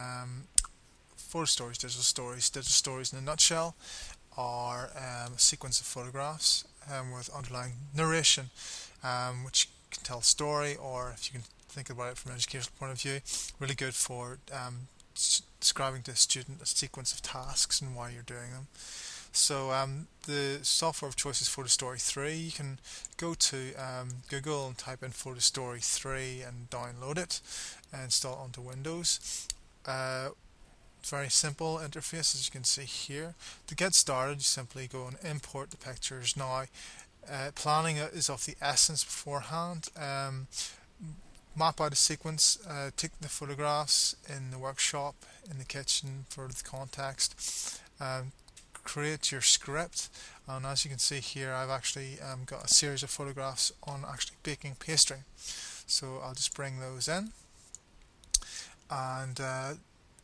um, photo stories, digital stories. Digital stories in a nutshell are um, a sequence of photographs um, with underlying narration, um, which can tell a story, or if you can think about it from an educational point of view, really good for um, describing to a student a sequence of tasks and why you're doing them. So um, the software of choice is PhotoStory 3. You can go to um, Google and type in PhotoStory 3 and download it and install it onto Windows. Uh, very simple interface as you can see here. To get started you simply go and import the pictures. Now uh, planning is of the essence beforehand. Um, map out a sequence, uh, take the photographs in the workshop, in the kitchen for the context, um, create your script and as you can see here I've actually um, got a series of photographs on actually baking pastry so I'll just bring those in and uh,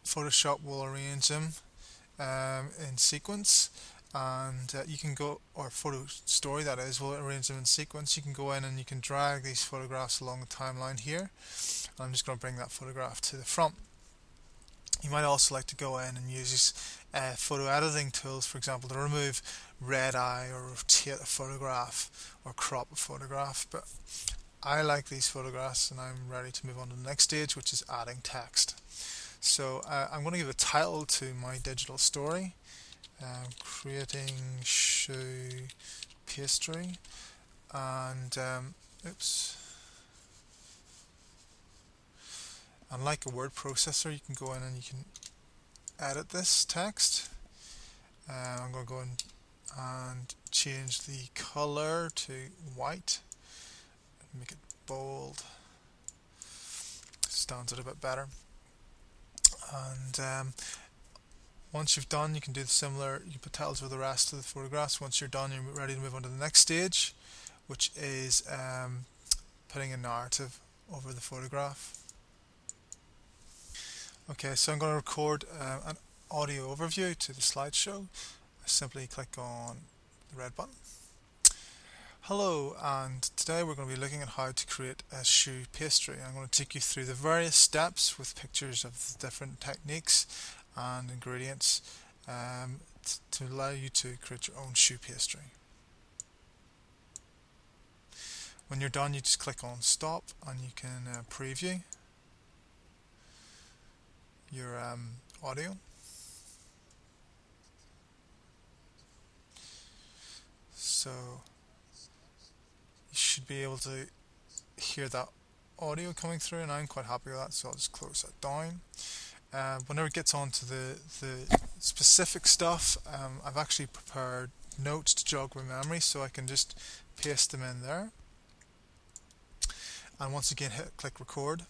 Photoshop will arrange them um, in sequence. And uh, you can go or photo story that is will arrange them in sequence. You can go in and you can drag these photographs along the timeline here. I'm just going to bring that photograph to the front. You might also like to go in and use these uh, photo editing tools. For example to remove red eye or rotate a photograph or crop a photograph. But I like these photographs and I'm ready to move on to the next stage which is adding text. So uh, I'm going to give a title to my digital story um, creating choux pastry. And um, oops. Unlike a word processor you can go in and you can edit this text. Uh, I'm going to go in and change the color to white make it bold. Stands it a bit better. And um, once you've done you can do the similar you put titles for the rest of the photographs. Once you're done you're ready to move on to the next stage which is um, putting a narrative over the photograph. Okay so I'm going to record uh, an audio overview to the slideshow. I simply click on the red button Hello and today we're going to be looking at how to create a choux pastry. I'm going to take you through the various steps with pictures of the different techniques and ingredients um, to allow you to create your own choux pastry. When you're done you just click on stop and you can uh, preview your um, audio. So be able to hear that audio coming through and I'm quite happy with that so I'll just close that down. Uh, whenever it gets on to the, the specific stuff um, I've actually prepared notes to jog my memory so I can just paste them in there and once again hit click record.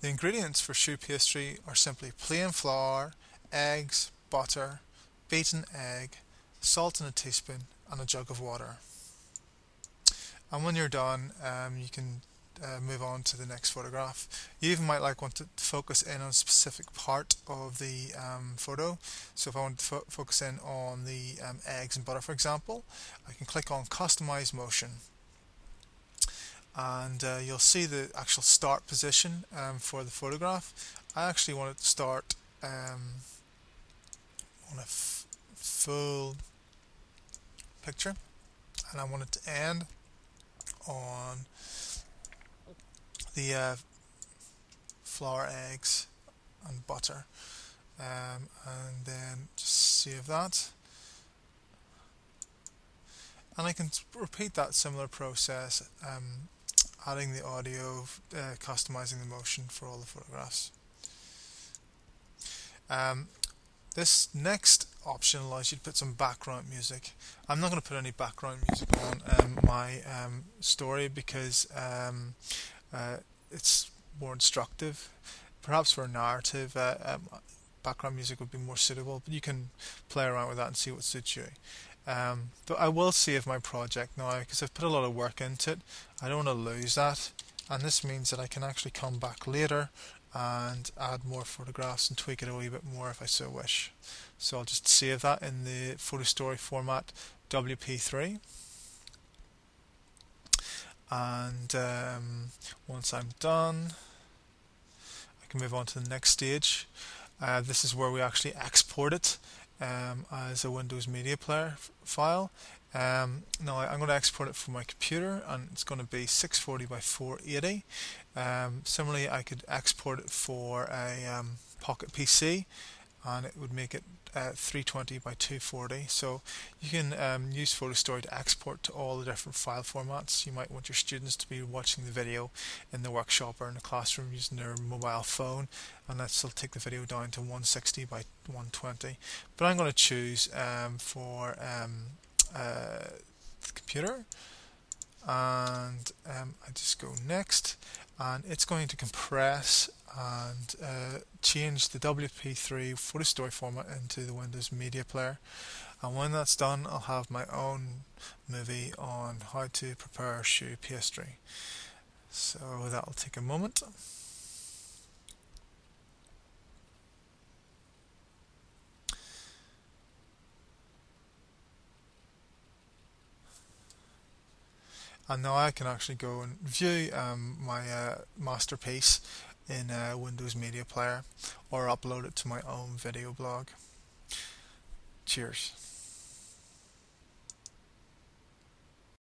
The ingredients for choux pastry are simply plain flour, eggs, butter, beaten egg, salt in a teaspoon and a jug of water and when you're done um, you can uh, move on to the next photograph. You even might like want to focus in on a specific part of the um, photo. So if I want to fo focus in on the um, eggs and butter for example, I can click on customize motion and uh, you'll see the actual start position um, for the photograph. I actually want it to start um, on a full picture and I want it to end on the uh, flour, eggs, and butter, um, and then just save that. And I can repeat that similar process, um, adding the audio, uh, customizing the motion for all the photographs. Um, this next option allows you to put some background music. I'm not going to put any background music on um, my um, story because um, uh, it's more instructive. Perhaps for a narrative, uh, um, background music would be more suitable, but you can play around with that and see what suits you. Um, but I will save my project now because I've put a lot of work into it. I don't want to lose that, and this means that I can actually come back later and add more photographs and tweak it a wee bit more if I so wish. So I'll just save that in the photo story format WP3 and um, once I'm done I can move on to the next stage. Uh, this is where we actually export it um, as a Windows Media Player file. Um, now I'm going to export it from my computer and it's going to be 640 by 480. Um, similarly I could export it for a um, Pocket PC and it would make it uh, 320 by 240 so you can um, use PhotoStory to export to all the different file formats. You might want your students to be watching the video in the workshop or in the classroom using their mobile phone and that will take the video down to 160 by 120 but I'm going to choose um, for um, uh, the computer and um, I just go next and it's going to compress and uh, change the WP3 PhotoStory format into the Windows Media Player. And when that's done I'll have my own movie on how to prepare choux pastry so that'll take a moment. And now I can actually go and view um, my uh, masterpiece in uh, Windows Media Player or upload it to my own video blog. Cheers.